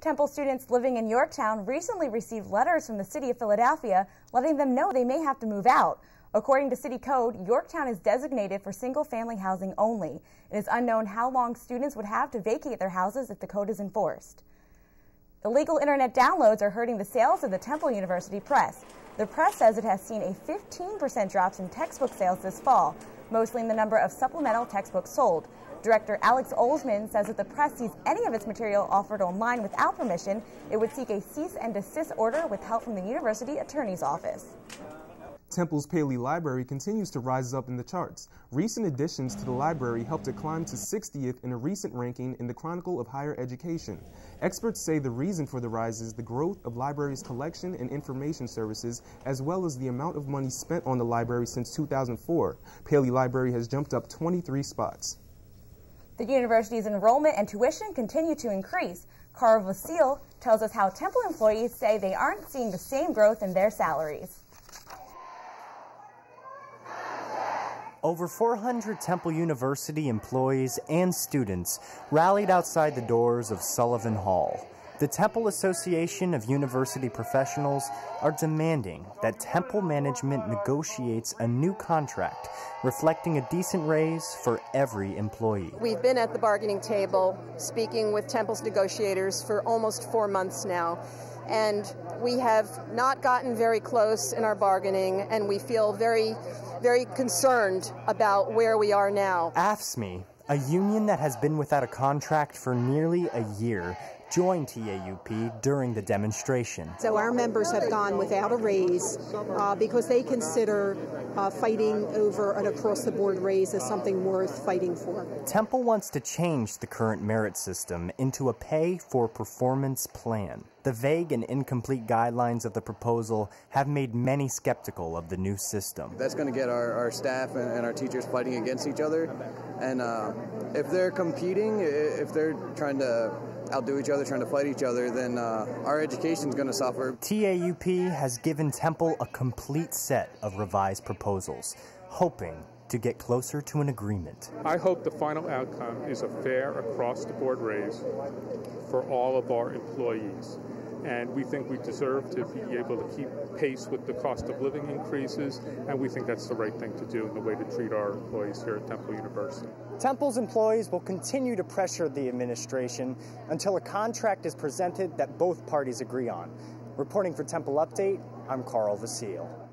Temple students living in Yorktowne recently received letters from the city of Philadelphia letting them know they may have to move out. According to city code, Yorktowne is designated for single family housing only. It is unknown how long students would have to vacate their houses if the code is enforced. Illegal internet downloads are hurting the sales of the Temple University Press. The press says it has seen a 15% drop in textbook sales this fall, mostly in the number of supplemental textbooks sold. Director Alex Holzman says if the press sees any of its material offered online without permission, it would seek a cease and desist order with help from the university attorney's office. Temple's Paley Library continues to rise up in the charts. Recent additions to the library helped it climb to 60th in a recent ranking in the Chronicle of Higher Education. Experts say the reason for the rise is the growth of libraries' collection and information services, as well as the amount of money spent on the library since 2004. Paley Library has jumped up 23 spots. The university's enrollment and tuition continue to increase. Carl Vasile tells us how Temple employees say they aren't seeing the same growth in their salaries. Over 400 Temple University employees and students rallied outside the doors of Sullivan Hall. The Temple Association of University Professionals are demanding that Temple management negotiates a new contract reflecting a decent raise for every employee. We've been at the bargaining table speaking with Temple's negotiators for almost four months now, and we have not gotten very close in our bargaining, and we feel very, very concerned about where we are now. AFSCME, a union that has been without a contract for nearly a year, joined TAUP during the demonstration. So our members have gone without a raise uh, because they consider uh, fighting over an across the board raise as something worth fighting for. Temple wants to change the current merit system into a pay for performance plan. The vague and incomplete guidelines of the proposal have made many skeptical of the new system. That's going to get our, our staff and, and, our teachers fighting against each other. And uh, if they're competing, if they're trying to outdo each other, trying to fight each other, then uh, our education is going to suffer. TAUP has given Temple a complete set of revised proposals, hoping to get closer to an agreement. I hope the final outcome is a fair across the board raise for all of our employees and we think we deserve to be able to keep pace with the cost of living increases, and we think that's the right thing to do and the way to treat our employees here at Temple University. Temple's employees will continue to pressure the administration until a contract is presented that both parties agree on. Reporting for Temple Update, I'm Carl Vasile.